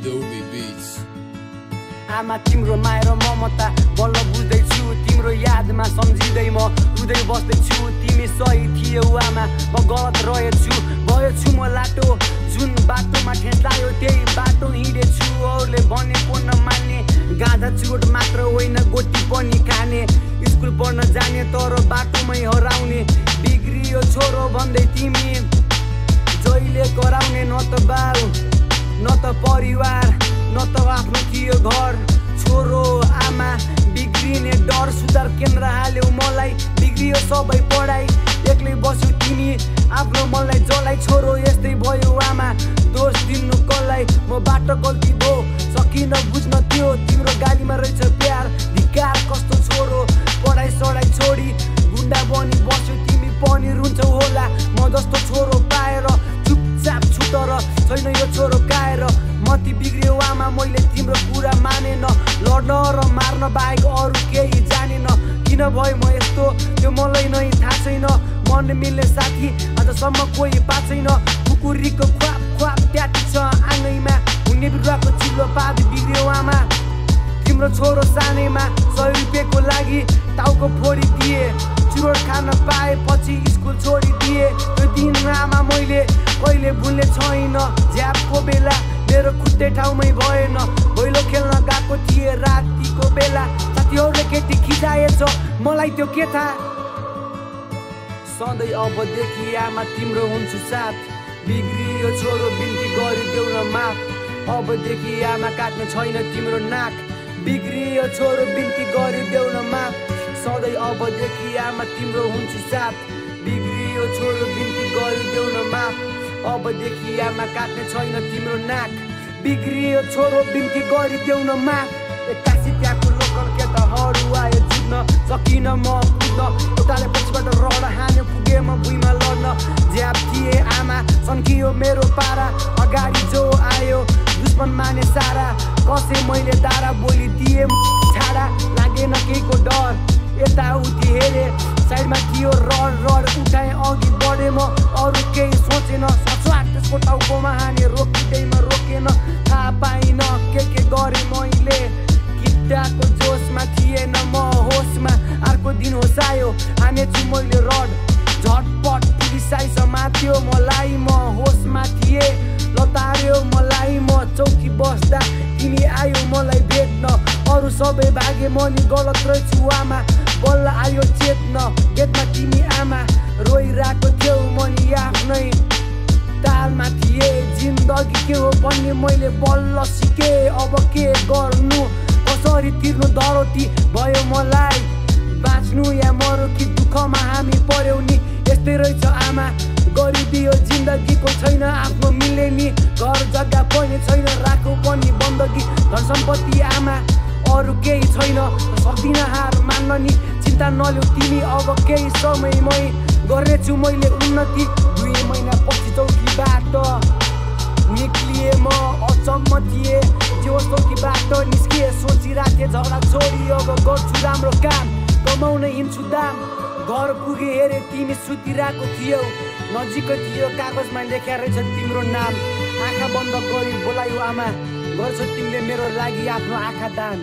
Adobe Beats. आमा तिम्रो माया ममता बल्ल बुझ्दैछु तिम्रो यादमा सम्झिँदै म रुँदै बस्दैछु तिमी सही थियौ आमा म गलत रहेछु भएछु म लाटो जुन बाटोमा ठेस लाग्यो त्यही बाटो हिँडेछु अरूले भनेको नमान्ने गाँदा चुरोट मात्र होइन गोटी पनि खाने स्कुल पढ्न जाने तर बाटोमै हराउने बिग्रियो छोरो भन्दै तिमी डर सुधार केन्द्र हाल्यौ मलाई। बिग्रियो सबै पढाइ। एक्लै बस्यो तिमी। आफ्नो मनलाई जलाई छोरो यस्तै भयो आमा। दोष दिनु कसलाई? म बाटो गल्ती भो। चुपचाप छुट र छैन यो छोरो काएर मती बिग्रियो आमा मैले तिम्रो कुरा मानेन। लड्न र मार्न बाहेक अरू केही जानेन। किन भयो म यस्तो? त्यो मलाई नै थाहा छैन। मन मिल्ने साथी आजसम्म कोही पाएको छैन कुकुरीको ख्वाप ख्वाप ट्याटी छ आँगैमा हुने बिरुवाको चिल्लो पात बिग्रियो आमा। तिम्रो छोरो सानैमा सय रुपियाँको लागि टाउको फोडिदिए चुरोट खान पाएपछि स्कुल छोडिदिए। त्यो दिन आमा मैले कहिले भुल्ने छैन। झ्यापको बेला मेरो खुट्टे ठाउँमै भएन। भैलो खेल्न गएको थिएँ रातिको बेला। साथीहरूले केटी खिचाएछ। मलाई त्यो के थाहा? सधैँ अबदेखि आमा तिम्रो हुन्छु साथ। बिग्रियो छोरो बिन्ती गरिदेऊ न माफ। अबदेखि आमा काट्ने छैन तिम्रो नाक। बिग्रियो छोरो बिन्ती गरिदेऊ न माफ। सधैँ अबदेखि आमा तिम्रो हुन्छु साथ। बिग्रियो छोरो बिन्ती गरिदेऊ न माफ। अबदेखि आमा काट्ने छैन तिम्रो नाक। बिग्रियो छोरो बिन्ती न माफ। एक्कासी त्यहाँको लोकल केटाहरू आयो जुट्न। सकिन म पुग्न। एउटाले पछिबाट रड हान्यो पुगेँ म भुइँमा लड्न। झ्याप थिए आमा सन्कियो मेरो पारा। अगाडि जो आयो दुश्मन माने सारा। कसे मैले दारा बोलिदिएँ छाडा। लागेन केहीको डर। यताउति हेरेँ साइडमा थियो रड रड उठाएँ अघि बढेँ म अरू केही सोचेन। सचवाट त्यसको टाउकोमा हाने रोकिँदैमा रोकेन। थाहा पाइन के के गरेँ मैले। किट्टाको जोसमा थिएन म होसमा। अर्को दिन होसायो हानेछु मैले रड। झटपट पुलिसाइ समात्यो मलाई म होसमा थिएँ। लतार्यो मलाई म चौकी बस्दा। तिमी आयो मलाई भेट्न। अरू सबै भागे म नि गलत रहेछु आमा बल्ल आयो चेत्न गेटमा तिमी आमा रोइरहेको थियौ म नि आफ्नै तालमा थिए जिन्दगी के हो भन्ने मैले बल्ल सिकेँ अब के गर्नु कसरी तिर्नु दरौती भयो मलाई बाँच्नु या मरु कि दुःखमा हामी पर्यौ नि यस्तै रहेछ आमा गरिबी यो जिन्दगीको छैन आफ्नो मिल्ने नि घर जग्गा पनि छैन राखौ पनि बन्दगी धन सम्पत्ति आमा अरू केही छैन। सक्दिनँ हार मान्न नि। चिन्ता नल्याउ तिमी। अब केही समयमै गर्नेछु मैले उन्नति। दुई महिना पछि चौकीबाट निक्लिए म। अचम्म थिएँ। जो चौकीबाट निस्किए। सोचिरहेको थिएँ झगडा छोडी अब गर्छु राम्रो काम। कमाउन हिँड्छु दाम। घर पुगे हेरे तिमी सुतिरहेको थियौ। नजिकै थियो कागजमा लेखेर रहेछ तिम्रो नाम। आँखा बन्द गरी बोलायो आमा। गर्छौ तिमीले मेरो लागि आफ्नो आँखा दान।